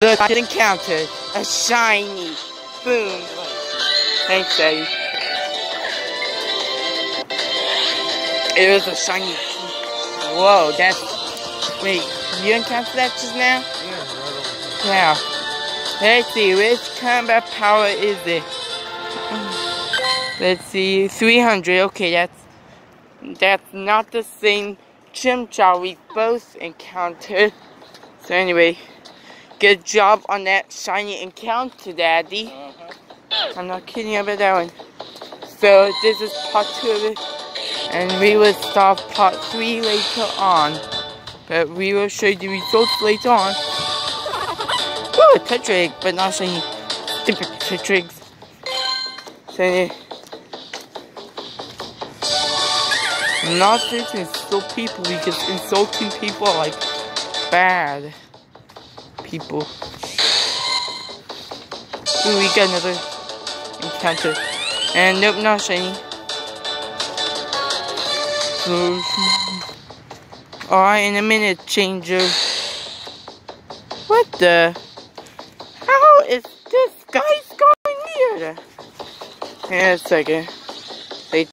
Look, I encountered a shiny boom. Thanks, Eddie. It was a shiny. Whoa, that's. Wait, you encountered that just now? Yeah, Yeah. Let's see, which combat power is it? Let's see, 300. Okay, that's that's not the same Chimchar we both encountered. So anyway, good job on that shiny encounter, Daddy. Uh-huh. I'm not kidding about that one. So this is part two of it, and we will start part three later on. But we will show you the results later on. Oh, a but not shiny. Stupid Tetrags. So. I'm not to insult people because insulting people are like bad people. Ooh, we got another encounter. And nope, not shiny. Mm-hmm. Alright, in a minute, changer. What the? How is this guy's going here? Yeah, second.